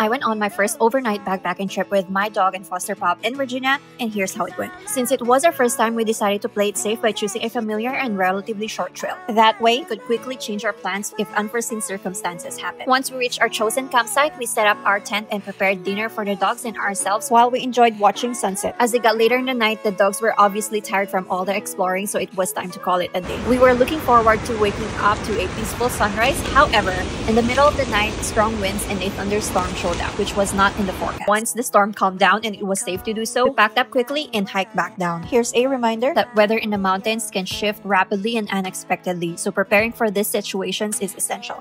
I went on my first overnight backpacking trip with my dog and foster pup in Virginia, and here's how it went. Since it was our first time, we decided to play it safe by choosing a familiar and relatively short trail. That way, we could quickly change our plans if unforeseen circumstances happen. Once we reached our chosen campsite, we set up our tent and prepared dinner for the dogs and ourselves while we enjoyed watching sunset. As it got later in the night, the dogs were obviously tired from all the exploring, so it was time to call it a day. We were looking forward to waking up to a peaceful sunrise. However, in the middle of the night, strong winds and a thunderstorm showed up, which was not in the forecast. Once the storm calmed down and it was safe to do so, we packed up quickly and hiked back down. Here's a reminder that weather in the mountains can shift rapidly and unexpectedly, so preparing for these situations is essential.